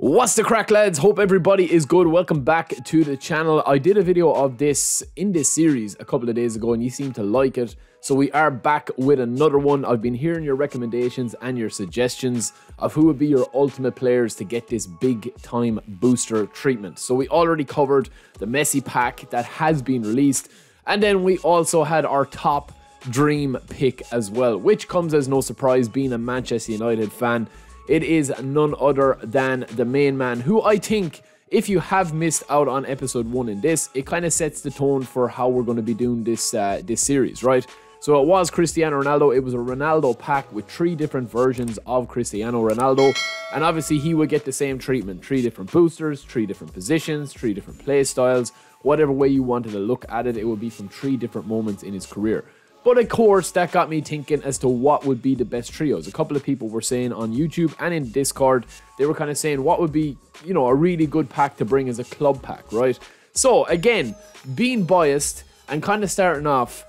What's the crack lads? Hope everybody is good. Welcome back to the channel. I did a video of this in this series a couple of days ago and you seem to like it. So we are back with another one. I've been hearing your recommendations and your suggestions of who would be your ultimate players to get this big time booster treatment. So we already covered the Messi pack that has been released. And then we also had our top dream pick as well, which comes as no surprise being a Manchester United fan it is none other than the main man, who I think, if you have missed out on episode one in this, it kind of sets the tone for how we're going to be doing this uh, this series, right? So it was Cristiano Ronaldo. It was a Ronaldo pack with three different versions of Cristiano Ronaldo. And obviously, he would get the same treatment three different boosters, three different positions, three different play styles. Whatever way you wanted to look at it, it would be from three different moments in his career. But of course, that got me thinking as to what would be the best trios. A couple of people were saying on YouTube and in Discord, they were kind of saying what would be, you know, a really good pack to bring as a club pack, right? So, again, being biased and kind of starting off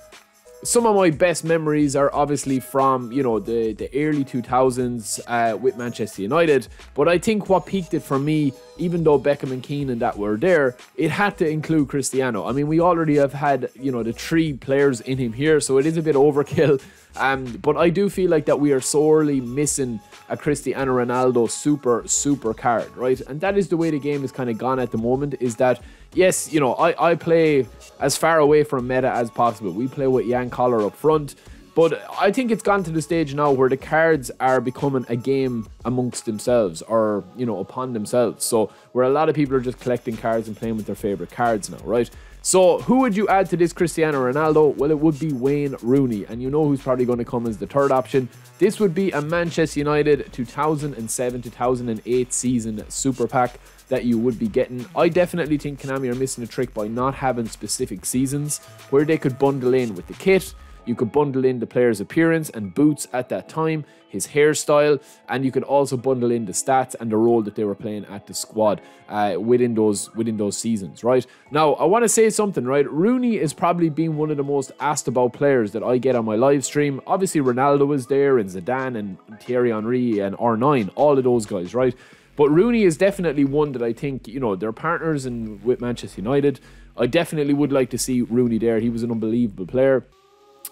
some of my best memories are obviously from you know the the early 2000s uh, with Manchester United but I think what peaked it for me even though Beckham and Keane and that were there it had to include Cristiano I mean we already have had you know the three players in him here so it is a bit overkill um, but I do feel like that we are sorely missing a Cristiano Ronaldo super super card right and that is the way the game is kind of gone at the moment is that yes, you know, I, I play as far away from meta as possible. We play with Jan Koller up front. But I think it's gone to the stage now where the cards are becoming a game amongst themselves or, you know, upon themselves. So, where a lot of people are just collecting cards and playing with their favorite cards now, right? So, who would you add to this Cristiano Ronaldo? Well, it would be Wayne Rooney. And you know who's probably going to come as the third option. This would be a Manchester United 2007 2008 season super pack that you would be getting. I definitely think Konami are missing a trick by not having specific seasons where they could bundle in with the kit. You could bundle in the player's appearance and boots at that time, his hairstyle, and you could also bundle in the stats and the role that they were playing at the squad uh, within those within those seasons. Right now, I want to say something. Right, Rooney is probably being one of the most asked about players that I get on my live stream. Obviously, Ronaldo was there, and Zidane, and Thierry Henry, and R9, all of those guys. Right. But Rooney is definitely one that I think, you know, they're partners in with Manchester United. I definitely would like to see Rooney there. He was an unbelievable player.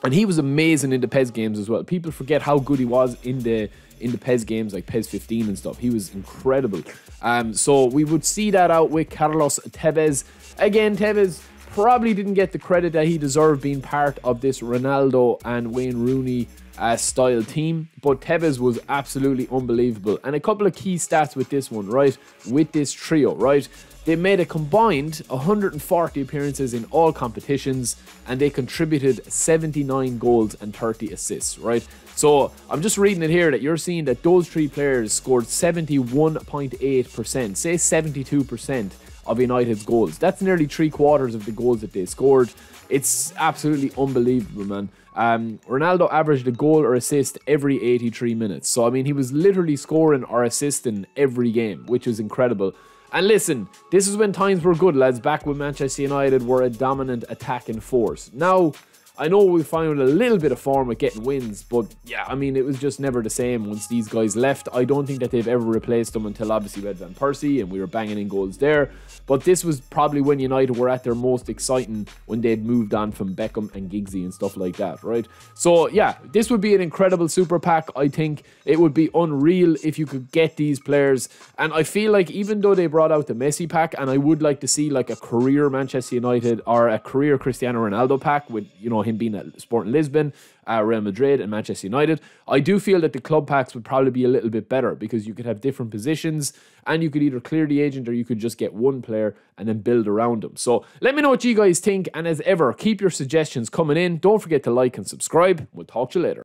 And he was amazing in the PES games as well. People forget how good he was in the in the PES games like PES 15 and stuff. He was incredible. Um, so we would see that out with Carlos Tevez. Again, Tevez probably didn't get the credit that he deserved being part of this Ronaldo and Wayne Rooney uh, style team. But Tevez was absolutely unbelievable. And a couple of key stats with this one, right? With this trio, right? They made a combined 140 appearances in all competitions and they contributed 79 goals and 30 assists, right? So I'm just reading it here that you're seeing that those three players scored 71.8%, say 72% of United's goals. That's nearly three quarters of the goals that they scored. It's absolutely unbelievable, man. Um, Ronaldo averaged a goal or assist every 83 minutes. So, I mean, he was literally scoring or assisting every game, which was incredible. And listen, this is when times were good, lads. Back when Manchester United were a dominant attacking force. Now, I know we found a little bit of form with getting wins, but yeah, I mean, it was just never the same once these guys left. I don't think that they've ever replaced them until obviously Red Van Persie, and we were banging in goals there. But this was probably when United were at their most exciting when they'd moved on from Beckham and Giggsy and stuff like that, right? So yeah, this would be an incredible super pack. I think it would be unreal if you could get these players. And I feel like even though they brought out the Messi pack, and I would like to see like a career Manchester United or a career Cristiano Ronaldo pack with, you know, him being at Sporting Lisbon, uh, Real Madrid, and Manchester United. I do feel that the club packs would probably be a little bit better because you could have different positions and you could either clear the agent or you could just get one player and then build around them. So let me know what you guys think. And as ever, keep your suggestions coming in. Don't forget to like and subscribe. We'll talk to you later.